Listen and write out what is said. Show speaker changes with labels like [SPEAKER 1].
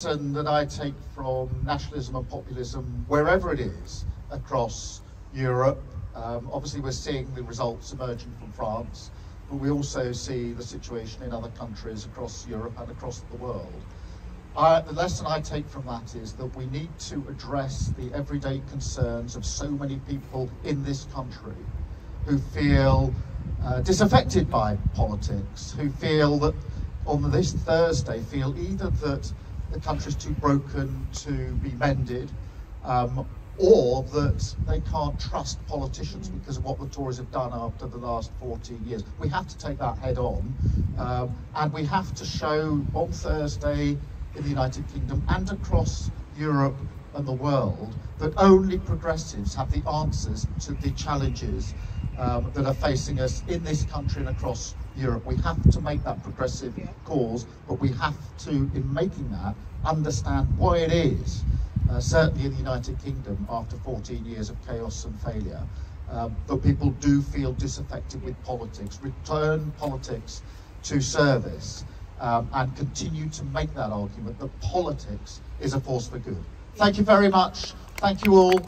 [SPEAKER 1] that I take from nationalism and populism, wherever it is across Europe, um, obviously we're seeing the results emerging from France, but we also see the situation in other countries across Europe and across the world. I, the lesson I take from that is that we need to address the everyday concerns of so many people in this country who feel uh, disaffected by politics, who feel that on this Thursday feel either that the country's too broken to be mended, um, or that they can't trust politicians because of what the Tories have done after the last 14 years. We have to take that head on, um, and we have to show on Thursday in the United Kingdom and across Europe and the world that only progressives have the answers to the challenges um, that are facing us in this country and across Europe. We have to make that progressive cause, but we have to, in making that, understand why it is, uh, certainly in the United Kingdom, after 14 years of chaos and failure, um, that people do feel disaffected with politics, return politics to service, um, and continue to make that argument that politics is a force for good. Thank you very much. Thank you all.